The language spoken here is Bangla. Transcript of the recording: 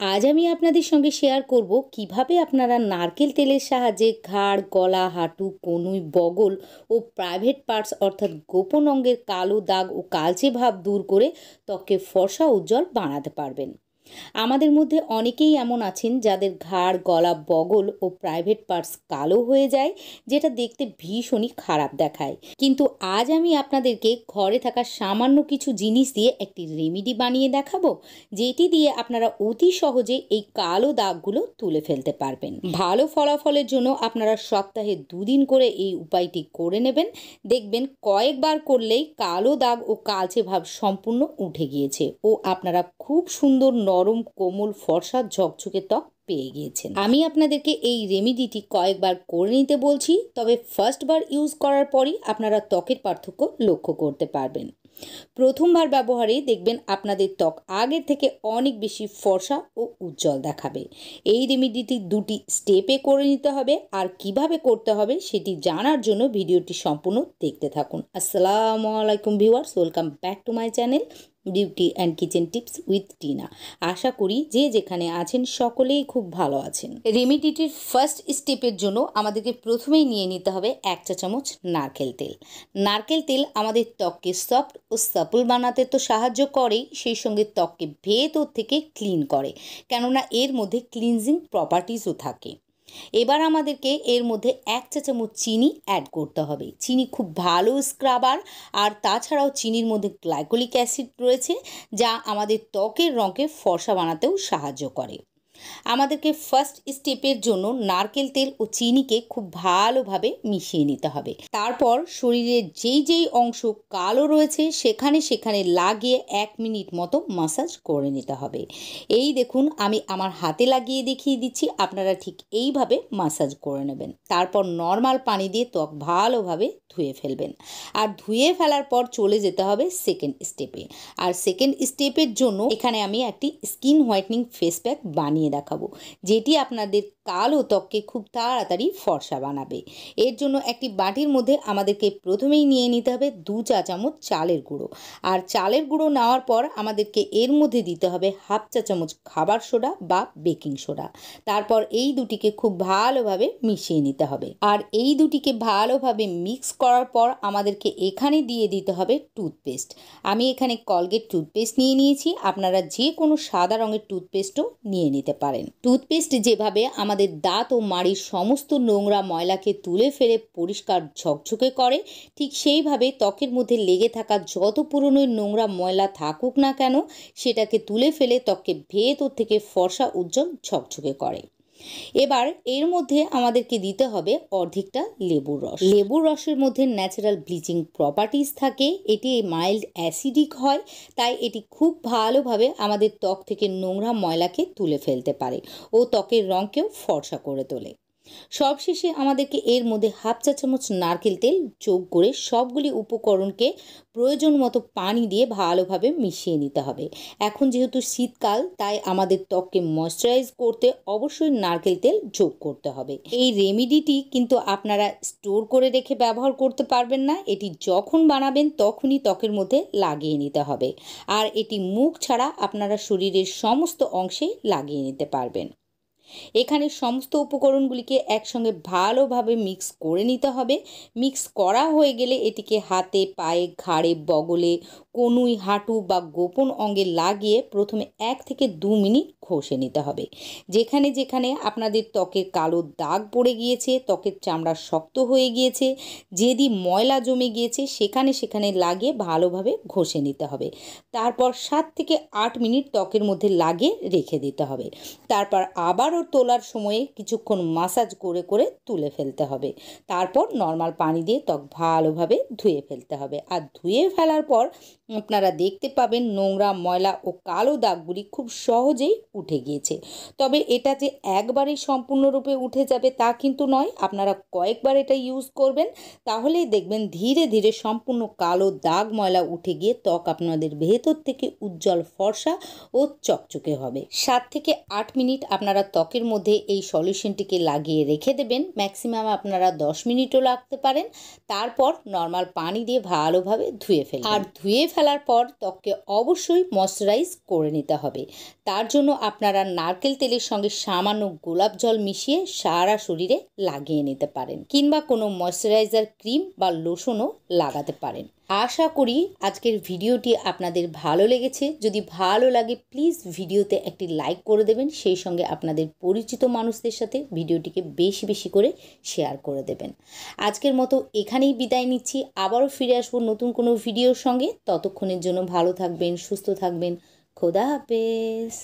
আজ আমি আপনাদের সঙ্গে শেয়ার করব কীভাবে আপনারা নারকেল তেলের সাহায্যে ঘাড়, গলা, হাঁটু, কনুই, বগল ও প্রাইভেট পার্টস অর্থাৎ গোপন অঙ্গের কালো দাগ ও কালচে ভাব দূর করে ত্বকে ফর্সা উজ্জ্বল বানাতে পারবেন। আমাদের মধ্যে অনেকেই এমন আছেন যাদের ঘাড়, গলা বগল ও প্রাইভেট পার্টস কালো হয়ে যায়, যেটা দেখতে ভীষণই খারাপ দেখায়। কিন্তু আজ আমি আপনাদেরকে ঘরে থাকা সামান্য কিছু জিনিস দিয়ে একটি রেমিডি বানিয়ে দেখাবো, যেটি দিয়ে আপনারা অতি সহজে এই কালো দাগগুলো তুলে ফেলতে পারবেন। ভালো ফলাফলের জন্য আপনারা সপ্তাহে দুদিন করে এই উপায়টি করে নেবেন। দেখবেন কয়েকবার করলেই কালো দাগ ও কালচে ভাব সম্পূর্ণ উঠে গিয়েছে ও আপনারা খুব সুন্দর নরম কোমল ফর্সা ঝকঝকে ত্বক পেয়ে গিয়েছেন। আমি আপনাদেরকে এই রেমিডিটি কয়েকবার করে নিতে বলছি, তবে ফার্স্টবার ইউজ করার পরই আপনারা ত্বকের পার্থক্য লক্ষ্য করতে পারবেন। প্রথমবার ব্যবহারে দেখবেন আপনাদের ত্বক আগের থেকে অনেক বেশি ফর্সা ও উজ্জ্বল দেখাবে। এই রেমিডিটি দুটি স্টেপে করে নিতে হবে, আর কীভাবে করতে হবে সেটি জানার জন্য ভিডিওটি সম্পূর্ণ দেখতে থাকুন। আসসালামু আলাইকুম viewers welcome back to my channel beauty and kitchen tips with Tina. আশা করি যে যেখানে আছেন সকলেই খুব ভালো আছেন। রেমিডিটির ফার্স্ট স্টেপের জন্য আমাদেরকে প্রথমেই নিয়ে নিতে হবে এক চা চামচ নারকেল তেল। নারকেল তেল আমাদের ত্বককে সফট ও সাপল বানাতে তো সাহায্য করেই, সেই সঙ্গে ত্বককে ভেতর থেকে ক্লিন করে। কেননা এর মধ্যে ক্লিনজিং প্রপার্টিসও থাকে। এবার আমাদেরকে এর মধ্যে এক চা চামচ চিনি অ্যাড করতে হবে। চিনি খুব ভালো স্ক্রাবার আর তাছাড়াও চিনির মধ্যে গ্লাইকোলিক অ্যাসিড রয়েছে, যা আমাদের ত্বকের রঙকে ফর্সা বানাতেও সাহায্য করে। আমাদেরকে ফার্স্ট স্টেপের জন্য নারকেল তেল ও চিনিকে খুব ভালোভাবে মিশিয়ে নিতে হবে। তারপর শরীরের যেই যেই অংশ কালো রয়েছে, সেখানে সেখানে লাগিয়ে এক মিনিট মতো মাসাজ করে নিতে হবে। এই দেখুন, আমি আমার হাতে লাগিয়ে দেখিয়ে দিচ্ছি, আপনারা ঠিক এইভাবে মাসাজ করে নেবেন। তারপর নর্মাল পানি দিয়ে ত্বক ভালোভাবে ধুয়ে ফেলবেন। আর ধুয়ে ফেলার পর চলে যেতে হবে সেকেন্ড স্টেপে আর সেকেন্ড স্টেপের জন্য এখানে আমি একটি স্কিন হোয়াইটনিং ফেস প্যাক বানিয়ে দেখাবো। যেটি আপনাদের কালো ত্বককে খুব তাড়াতাড়ি ফর্সা বানাবে। এর জন্য একটি বাটির মধ্যে আমাদেরকে প্রথমেই নিয়ে নিতে হবে দু চা চামচ চালের গুঁড়ো। আর চালের গুঁড়ো নেওয়ার পর আমাদেরকে এর মধ্যে দিতে হবে হাফ চা চামচ খাবার সোডা বা বেকিং সোডা। তারপর এই দুটিকে খুব ভালোভাবে মিশিয়ে নিতে হবে। আর এই দুটিকে ভালোভাবে মিক্স করার পর আমাদেরকে এখানে দিয়ে দিতে হবে টুথপেস্ট। আমি এখানে কলগেট টুথপেস্ট নিয়ে নিয়েছি। আপনারা যে কোনো সাদা রঙের টুথপেস্টও নিয়ে নিতে পারেন। টুথপেস্ট যেভাবে আমাদের দাঁত ও মাড়ির সমস্ত নোংরা ময়লাকে তুলে ফেলে পরিষ্কার ঝকঝকে করে, ঠিক সেইভাবে ত্বকের মধ্যে লেগে থাকা যত পুরনো নোংরা ময়লা থাকুক না কেন, সেটাকে তুলে ফেলে ত্বককে ভেতর থেকে ফর্সা উজ্জ্বল ঝকঝকে করে। এবার এর মধ্যে আমাদেরকে দিতে হবে অর্ধেকটা লেবুর রস। লেবুর রসের মধ্যে ন্যাচারাল ব্লিচিং প্রপার্টিস থাকে, এটি মাইল্ড অ্যাসিডিক হয়, তাই এটি খুব ভালোভাবে আমাদের ত্বক থেকে নোংরা ময়লাকে তুলে ফেলতে পারে ও ত্বকের রঙকেও ফর্সা করে তোলে। সবশেষে আমাদেরকে এর মধ্যে হাফ চা চামচ নারকেল তেল যোগ করে সবগুলি উপকরণকে প্রয়োজন মতো পানি দিয়ে ভালোভাবে মিশিয়ে নিতে হবে। এখন যেহেতু শীতকাল, তাই আমাদের ত্বককে ময়শ্চারাইজ করতে অবশ্যই নারকেল তেল যোগ করতে হবে। এই রেমিডিটি কিন্তু আপনারা স্টোর করে রেখে ব্যবহার করতে পারবেন না। এটি যখন বানাবেন, তখনই ত্বকের মধ্যে লাগিয়ে নিতে হবে। আর এটি মুখ ছাড়া আপনারা শরীরের সমস্ত অংশে লাগিয়ে নিতে পারবেন। এখানে সমস্ত উপকরণগুলিকে একসঙ্গে ভালোভাবে মিক্স করে নিতে হবে। মিক্স করা হয়ে গেলে এটিকে হাতে, পায়ে, ঘাড়ে, বগলে, কনুই, হাঁটু বা গোপন অঙ্গে লাগিয়ে প্রথমে এক থেকে দু মিনিট ঘষে নিতে হবে। যেখানে যেখানে আপনাদের ত্বকের কালো দাগ পড়ে গিয়েছে, ত্বকের চামড়া শক্ত হয়ে গিয়েছে, যেদি ময়লা জমে গিয়েছে, সেখানে সেখানে লাগিয়ে ভালোভাবে ঘষে নিতে হবে। তারপর সাত থেকে আট মিনিট ত্বকের মধ্যে লাগিয়ে রেখে দিতে হবে। তারপর আবারও তোলার সময়ে কিছুক্ষণ মাসাজ করে করে তুলে ফেলতে হবে। তারপর নর্মাল পানি দিয়ে ত্বক ভালোভাবে ধুয়ে ফেলতে হবে। আর ধুয়ে ফেলার পর আপনারা দেখতে পাবেন নোংরা, ময়লা ও কালো দাগগুলি খুব সহজেই উঠে গিয়েছে। তবে এটা যে একবারেই সম্পূর্ণরূপে উঠে যাবে তা কিন্তু নয়, আপনারা কয়েকবার এটা ইউজ করবেন, তাহলেই দেখবেন ধীরে ধীরে সম্পূর্ণ কালো দাগ, ময়লা উঠে গিয়ে ত্বক আপনাদের ভেতর থেকে উজ্জ্বল ফর্সা ও চকচকে হবে। সাত থেকে আট মিনিট আপনারা ত্বকের মধ্যে এই সলিউশনটিকে লাগিয়ে রেখে দেবেন। ম্যাক্সিমাম আপনারা দশ মিনিটও লাগতে পারেন। তারপর নর্মাল পানি দিয়ে ভালোভাবে ধুয়ে ফেলবেন। আর ধুয়ে ফেলার পর ত্বককে অবশ্যই ময়শ্চারাইজ করে নিতে হবে। তার জন্য আপনারা নারকেল তেলের সঙ্গে সামান্য গোলাপ জল মিশিয়ে সারা শরীরে লাগিয়ে নিতে পারেন। কিংবা কোনো ময়শ্চারাইজার ক্রিম বা লোশনও লাগাতে পারেন। আশা করি আজকের ভিডিওটি আপনাদের ভালো লেগেছে। যদি ভালো লাগে প্লিজ ভিডিওতে একটি লাইক করে দেবেন। সেই সঙ্গে আপনাদের পরিচিত মানুষদের সাথে ভিডিওটিকে বেশি বেশি করে শেয়ার করে দেবেন। আজকের মতো এখানেই বিদায় নিচ্ছি। আবারও ফিরে আসব নতুন কোনো ভিডিওর সঙ্গে। ততক্ষণের জন্য ভালো থাকবেন, সুস্থ থাকবেন। খোদা হাফেজ।